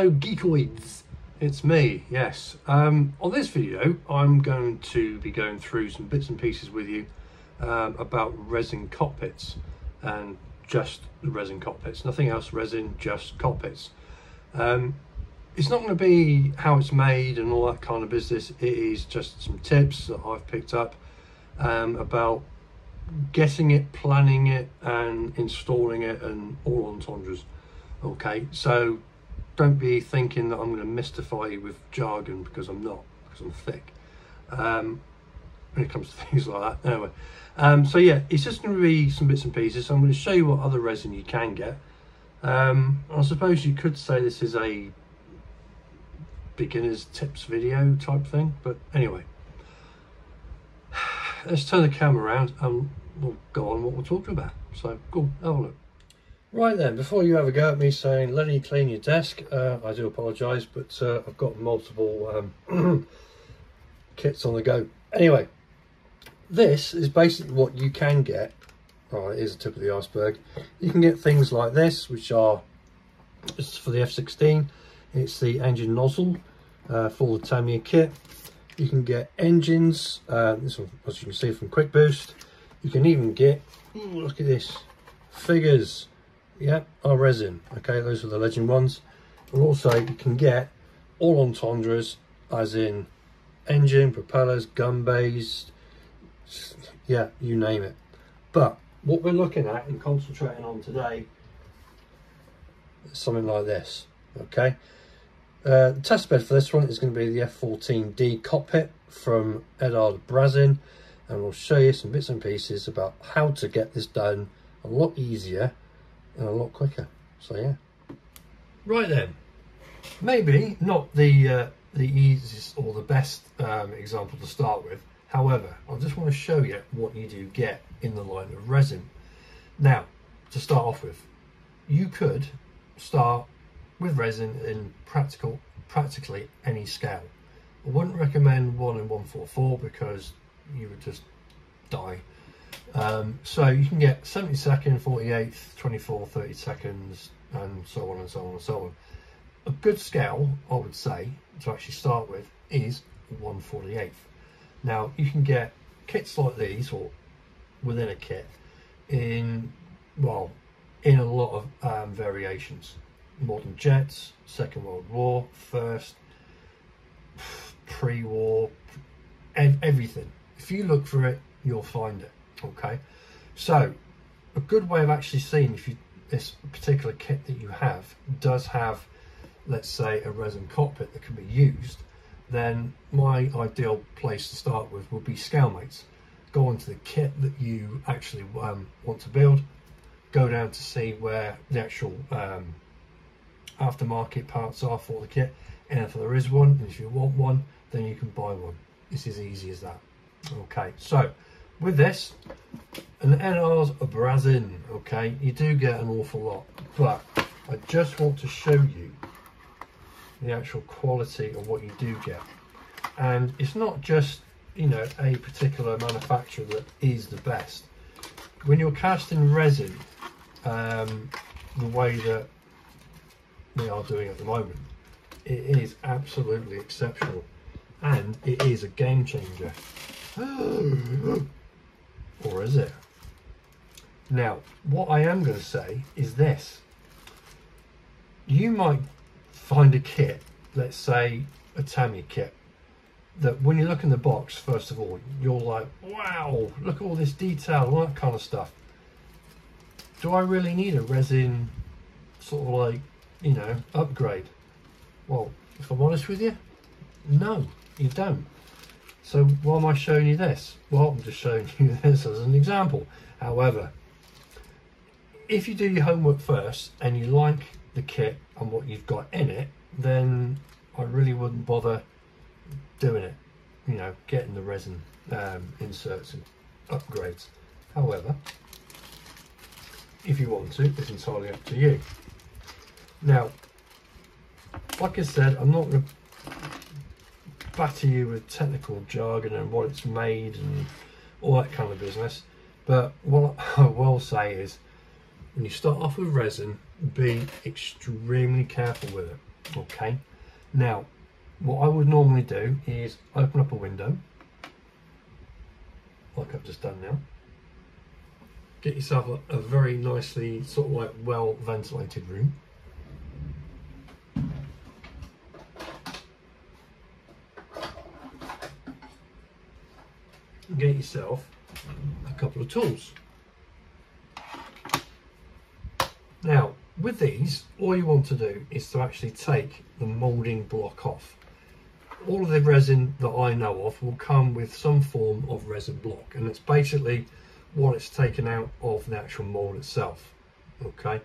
fellow geekoids. It's me, yes. Um, on this video, I'm going to be going through some bits and pieces with you um, about resin cockpits and just the resin cockpits. Nothing else resin, just cockpits. Um, it's not going to be how it's made and all that kind of business. It is just some tips that I've picked up um, about getting it, planning it, and installing it, and all entendres. Okay, so don't be thinking that I'm going to mystify you with jargon because I'm not, because I'm thick. Um, when it comes to things like that. Anyway, um, so yeah, it's just going to be some bits and pieces. So I'm going to show you what other resin you can get. Um, I suppose you could say this is a beginner's tips video type thing, but anyway, let's turn the camera around and we'll go on what we're talking about. So, go on, have a look. Right then, before you have a go at me saying, let me clean your desk, uh, I do apologise, but uh, I've got multiple um, kits on the go. Anyway, this is basically what you can get. Oh, it is the tip of the iceberg. You can get things like this, which are is for the F16. It's the engine nozzle uh, for the Tamiya kit. You can get engines, uh, this one, as you can see from Quick Boost. You can even get, ooh, look at this, figures yeah, are resin. Okay, those are the legend ones. And also you can get all entendres, as in engine, propellers, gun bays, yeah, you name it. But what we're looking at and concentrating on today is something like this, okay? Uh, the test bed for this one is going to be the F14D cockpit from Eduard Brassin and we'll show you some bits and pieces about how to get this done a lot easier and a lot quicker. So yeah. Right then, maybe not the uh, the easiest or the best um, example to start with. However, I just want to show you what you do get in the line of resin. Now, to start off with, you could start with resin in practical practically any scale. I wouldn't recommend one in 144 because you would just die um, so you can get 70 second, 48th, 24, 30 seconds, and so on and so on and so on. A good scale, I would say, to actually start with, is 148th. Now you can get kits like these, or within a kit, in well, in a lot of um, variations. Modern jets, Second World War, First, pre-war, everything. If you look for it, you'll find it okay? So a good way of actually seeing if you this particular kit that you have does have let's say a resin cockpit that can be used then my ideal place to start with would be scalemates. Go onto the kit that you actually um, want to build. Go down to see where the actual um, aftermarket parts are for the kit. And if there is one and if you want one then you can buy one. It's as easy as that. Okay so with this, an NR's a Brassin, okay, you do get an awful lot, but I just want to show you the actual quality of what you do get. And it's not just, you know, a particular manufacturer that is the best. When you're casting resin, um, the way that we are doing at the moment, it is absolutely exceptional and it is a game changer. Or is it? Now, what I am going to say is this. You might find a kit, let's say a Tamiya kit, that when you look in the box, first of all, you're like, wow, look at all this detail, all that kind of stuff. Do I really need a resin sort of like, you know, upgrade? Well, if I'm honest with you, no, you don't. So why am I showing you this? Well, I'm just showing you this as an example. However, if you do your homework first and you like the kit and what you've got in it, then I really wouldn't bother doing it. You know, getting the resin um, inserts and upgrades. However, if you want to, it's entirely up to you. Now, like I said, I'm not going to batter you with technical jargon and what it's made and all that kind of business. But what I will say is, when you start off with resin, be extremely careful with it. Okay, now what I would normally do is open up a window, like I've just done now. Get yourself a, a very nicely sort of like well ventilated room. Get yourself a couple of tools. Now, with these, all you want to do is to actually take the moulding block off. All of the resin that I know of will come with some form of resin block, and it's basically what it's taken out of the actual mould itself. Okay,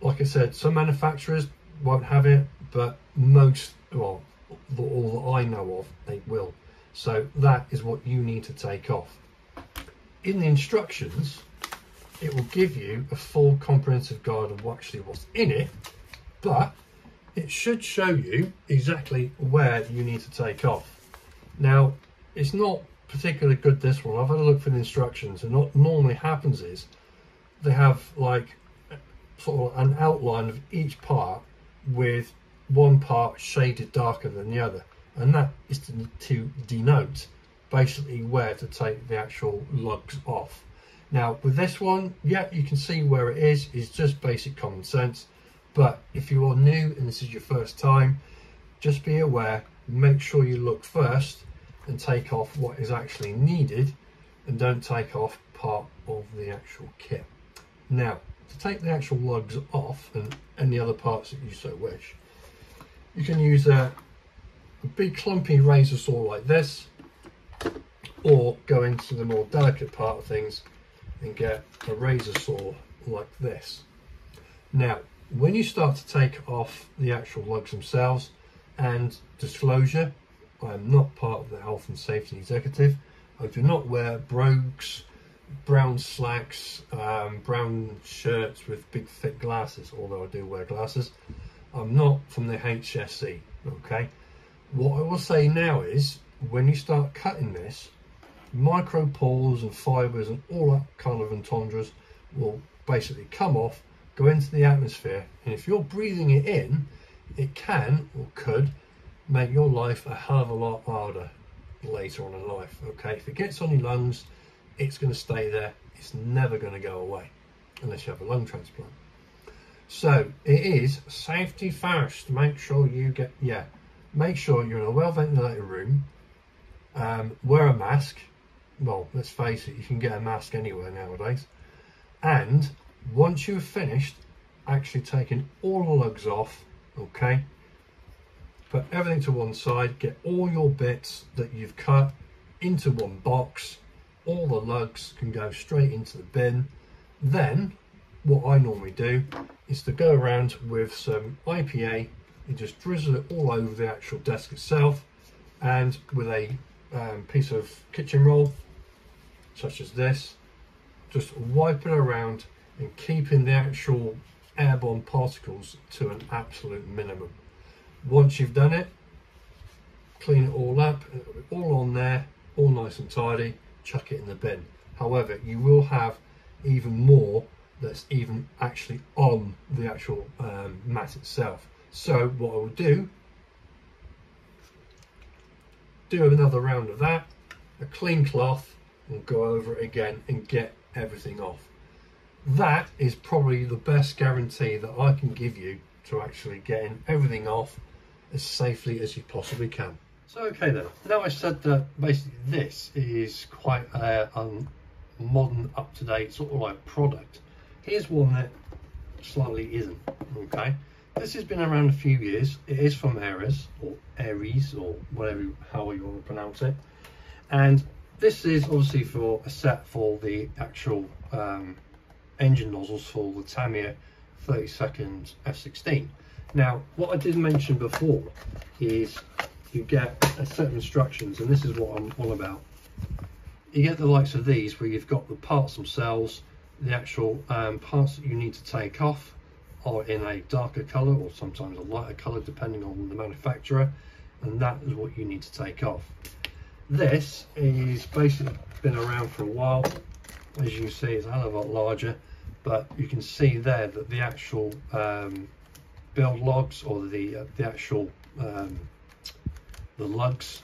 like I said, some manufacturers won't have it, but most, well, the, all that I know of, they will. So that is what you need to take off. In the instructions, it will give you a full comprehensive guide of actually what's in it, but it should show you exactly where you need to take off. Now, it's not particularly good this one. I've had a look for the instructions and what normally happens is they have like sort of an outline of each part with one part shaded darker than the other and that is to, to denote basically where to take the actual lugs off. Now with this one, yeah, you can see where it is. It's just basic common sense. But if you are new and this is your first time, just be aware, make sure you look first and take off what is actually needed and don't take off part of the actual kit. Now, to take the actual lugs off and any other parts that you so wish, you can use a, a big clumpy razor saw like this or go into the more delicate part of things and get a razor saw like this. Now, when you start to take off the actual lugs themselves, and disclosure, I am not part of the health and safety executive. I do not wear brogues, brown slacks, um, brown shirts with big thick glasses, although I do wear glasses. I'm not from the HSE, okay? What I will say now is, when you start cutting this, micro pores and fibres and all that kind of entendres will basically come off, go into the atmosphere, and if you're breathing it in, it can or could make your life a hell of a lot harder later on in life. Okay, if it gets on your lungs, it's going to stay there. It's never going to go away unless you have a lung transplant. So it is safety first. Make sure you get yeah make sure you're in a well ventilated room, um, wear a mask. Well, let's face it, you can get a mask anywhere nowadays. And once you've finished actually taking all the lugs off, okay, put everything to one side, get all your bits that you've cut into one box, all the lugs can go straight into the bin. Then what I normally do is to go around with some IPA you just drizzle it all over the actual desk itself and with a um, piece of kitchen roll such as this just wipe it around and keeping the actual airborne particles to an absolute minimum. Once you've done it clean it all up all on there all nice and tidy chuck it in the bin. However you will have even more that's even actually on the actual um, mat itself so what I will do, do another round of that, a clean cloth and go over it again and get everything off. That is probably the best guarantee that I can give you to actually getting everything off as safely as you possibly can. So okay then, now I said that basically this is quite a, a modern up-to-date sort of like product. Here's one that slightly isn't, okay? This has been around a few years. It is from Ares or Ares or whatever how you want to pronounce it. And this is obviously for a set for the actual um, engine nozzles for the Tamiya 30 second F16. Now, what I did mention before is you get a set of instructions, and this is what I'm all about. You get the likes of these where you've got the parts themselves, the actual um, parts that you need to take off, are in a darker color or sometimes a lighter color depending on the manufacturer and that is what you need to take off. This is basically been around for a while. As you can see it's a hell of a lot larger but you can see there that the actual um, build logs or the uh, the actual um, the lugs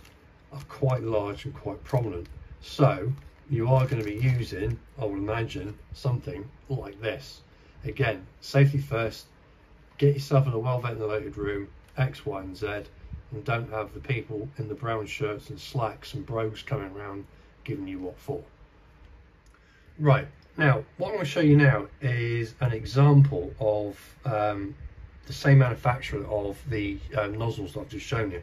are quite large and quite prominent. So you are going to be using I would imagine something like this again safety first get yourself in a well ventilated room X Y and Z and don't have the people in the brown shirts and slacks and brogues coming around giving you what for right now what I'm going to show you now is an example of um, the same manufacturer of the um, nozzles that I've just shown you.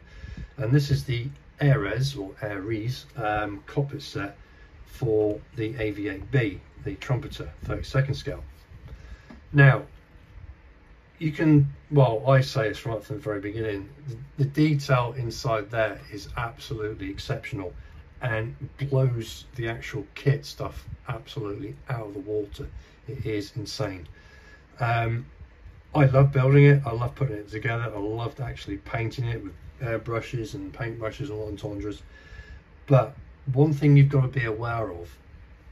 And this is the Ares or Ares um, cockpit set for the AV8B, the trumpeter 32nd scale. Now, you can, well, I say it's right from the very beginning, the, detail inside there is absolutely exceptional and blows the actual kit stuff absolutely out of the water. It is insane. Um, I love building it. I love putting it together. I loved actually painting it with airbrushes and paintbrushes and entendres. But one thing you've got to be aware of,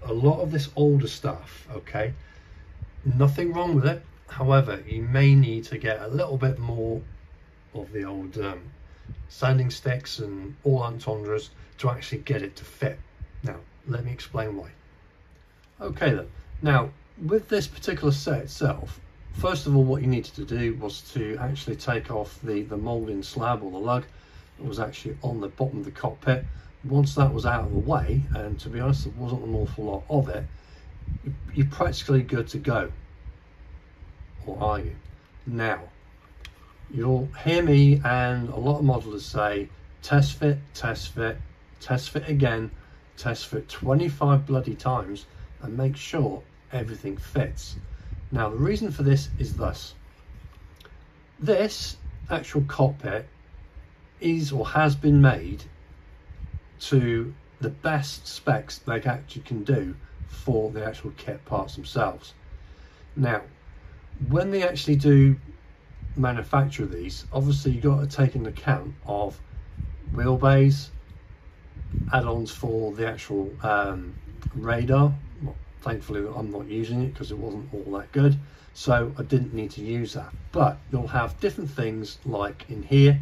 a lot of this older stuff, okay, nothing wrong with it. However, you may need to get a little bit more of the old um, sanding sticks and all entendres to actually get it to fit. Now, let me explain why. Okay then, now with this particular set itself, First of all, what you needed to do was to actually take off the, the moulding slab or the lug that was actually on the bottom of the cockpit. Once that was out of the way, and to be honest, there wasn't an awful lot of it, you're practically good to go. Or are you? Now, you'll hear me and a lot of modelers say, test fit, test fit, test fit again, test fit 25 bloody times, and make sure everything fits. Now the reason for this is thus. This actual cockpit is or has been made to the best specs they actually can do for the actual kit parts themselves. Now, when they actually do manufacture these, obviously you've got to take into account of wheelbase, add-ons for the actual um, radar, thankfully I'm not using it because it wasn't all that good so I didn't need to use that. But you'll have different things like in here.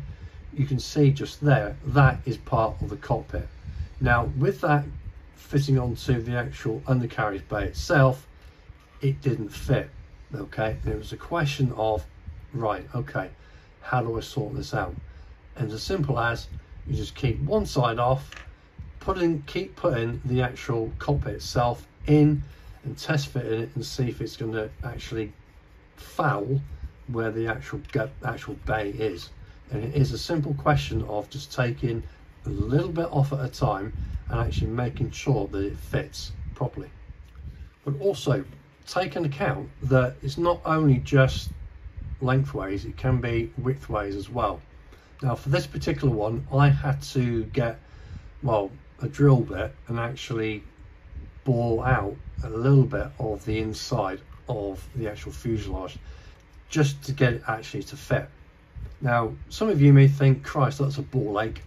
You can see just there that is part of the cockpit. Now with that fitting onto the actual undercarriage bay itself it didn't fit okay it was a question of right okay how do I sort this out and as simple as you just keep one side off putting keep putting the actual cockpit itself in and test fit it and see if it's going to actually foul where the actual actual bay is. And it is a simple question of just taking a little bit off at a time and actually making sure that it fits properly. But also take into account that it's not only just lengthways, it can be widthways as well. Now for this particular one, I had to get, well, a drill bit and actually bore out a little bit of the inside of the actual fuselage just to get it actually to fit. Now, some of you may think, Christ, that's a ball ache.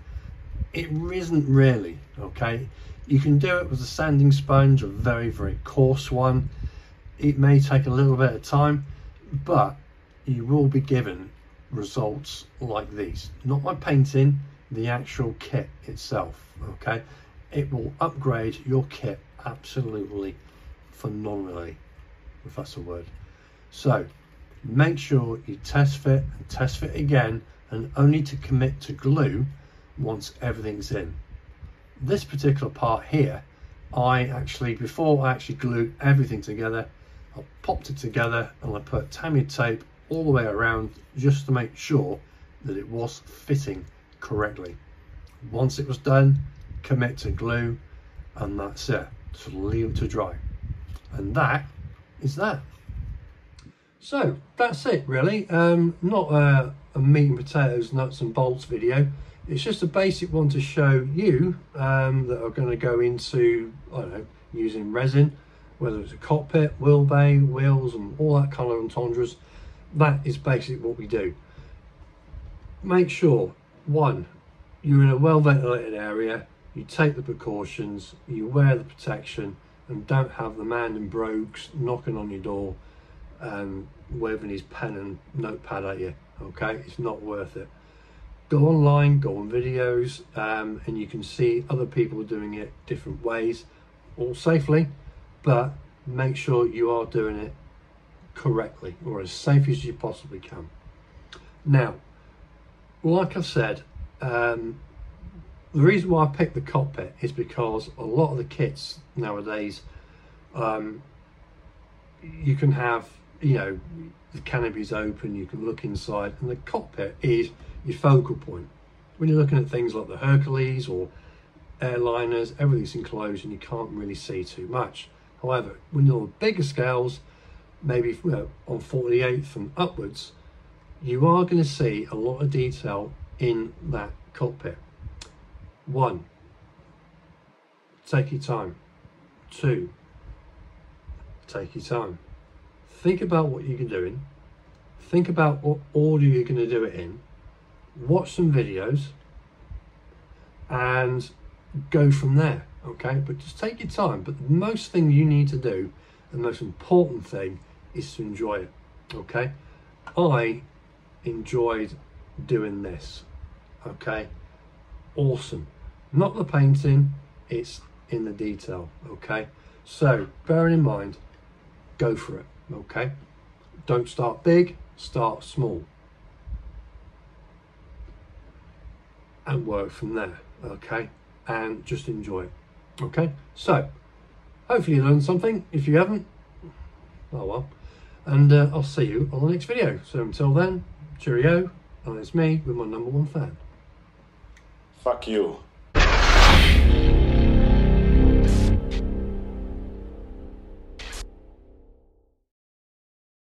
It isn't really, okay? You can do it with a sanding sponge, a very, very coarse one. It may take a little bit of time, but you will be given results like these. Not my painting, the actual kit itself, okay? It will upgrade your kit absolutely phenomenally, if that's a word. So make sure you test fit and test fit again and only to commit to glue once everything's in. This particular part here, I actually, before I actually glued everything together, I popped it together and I put Tamiya tape all the way around just to make sure that it was fitting correctly. Once it was done, commit to glue and that's it. To leave it to dry. And that is that. So that's it really. Um, not a, a meat and potatoes nuts and bolts video it's just a basic one to show you um, that are going to go into I don't know using resin whether it's a cockpit wheel bay wheels and all that kind of entendres that is basically what we do make sure one you're in a well ventilated area you take the precautions, you wear the protection, and don't have the man in brogues knocking on your door and waving his pen and notepad at you. Okay, it's not worth it. Go online, go on videos, um, and you can see other people doing it different ways, all safely, but make sure you are doing it correctly or as safe as you possibly can. Now, like I've said, um, the reason why I picked the cockpit is because a lot of the kits nowadays, um, you can have, you know, the canopy's open, you can look inside, and the cockpit is your focal point. When you're looking at things like the Hercules or airliners, everything's enclosed and you can't really see too much. However, when you're on bigger scales, maybe you know, on 48th and upwards, you are going to see a lot of detail in that cockpit. One, take your time. Two, take your time. Think about what you're doing. Think about what order you're going to do it in. Watch some videos and go from there. Okay, but just take your time. But the most thing you need to do, the most important thing, is to enjoy it. Okay, I enjoyed doing this. Okay, awesome. Not the painting, it's in the detail, okay? So, bearing in mind, go for it, okay? Don't start big, start small. And work from there, okay? And just enjoy it, okay? So, hopefully you learned something. If you haven't, oh well. And uh, I'll see you on the next video. So until then, cheerio, and it's me with my number one fan. Fuck you.